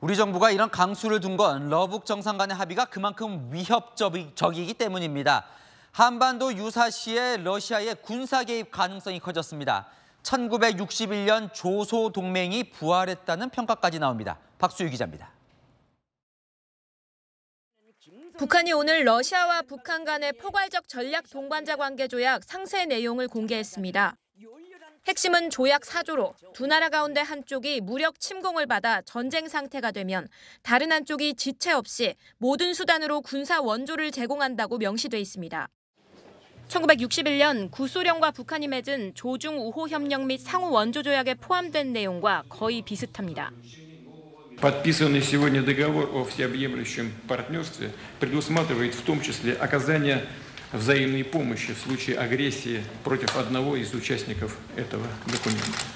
우리 정부가 이런 강수를 둔 건 러북 정상 간의 합의가 그만큼 위협적이기 때문입니다. 한반도 유사시에 러시아의 군사 개입 가능성이 커졌습니다. 1961년 조소 동맹이 부활했다는 평가까지 나옵니다. 박수유 기자입니다. 북한이 오늘 러시아와 북한 간의 포괄적 전략 동반자 관계 조약 상세 내용을 공개했습니다. 핵심은 조약 4조로 두 나라 가운데 한쪽이 무력 침공을 받아 전쟁 상태가 되면 다른 한쪽이 지체 없이 모든 수단으로 군사 원조를 제공한다고 명시돼 있습니다. 1961년 구소련과 북한이 맺은 조중 우호 협력 및 상호 원조 조약에 포함된 내용과 거의 비슷합니다. Подписанный сегодня договор о всеобъемлющем партнерстве предусматривает в том числе оказание взаимной помощи в случае агрессии против одного из участников этого документа.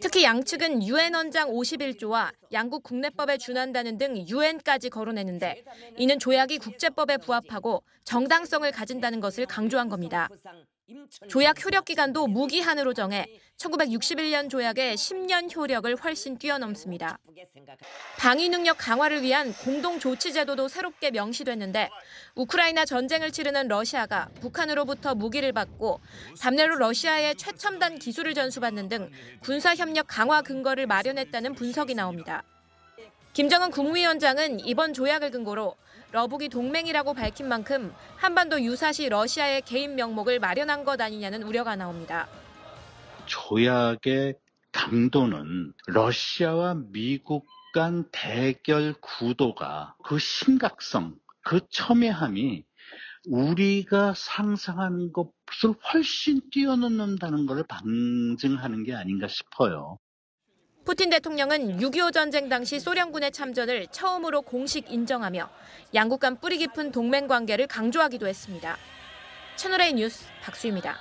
특히 양측은 유엔 헌장 51조와 양국 국내법에 준한다는 등 유엔까지 거론했는데 이는 조약이 국제법에 부합하고 정당성을 가진다는 것을 강조한 겁니다. 조약 효력 기간도 무기한으로 정해 1961년 조약의 10년 효력을 훨씬 뛰어넘습니다. 방위 능력 강화를 위한 공동 조치 제도도 새롭게 명시됐는데 우크라이나 전쟁을 치르는 러시아가 북한으로부터 무기를 받고 담내로 러시아의 최첨단 기술을 전수받는 등 군사 협력 강화 근거를 마련했다는 분석이 나옵니다. 김정은 국무위원장은 이번 조약을 근거로 러북이 동맹이라고 밝힌 만큼 한반도 유사시 러시아의 개인 명목을 마련한 것 아니냐는 우려가 나옵니다. 조약의 강도는 러시아와 미국 간 대결 구도가 그 심각성, 그 첨예함이 우리가 상상한 것을 훨씬 뛰어넘는다는 것을 방증하는 게 아닌가 싶어요. 푸틴 대통령은 6.25 전쟁 당시 소련군의 참전을 처음으로 공식 인정하며 양국 간 뿌리 깊은 동맹 관계를 강조하기도 했습니다. 채널A 뉴스 박수입니다.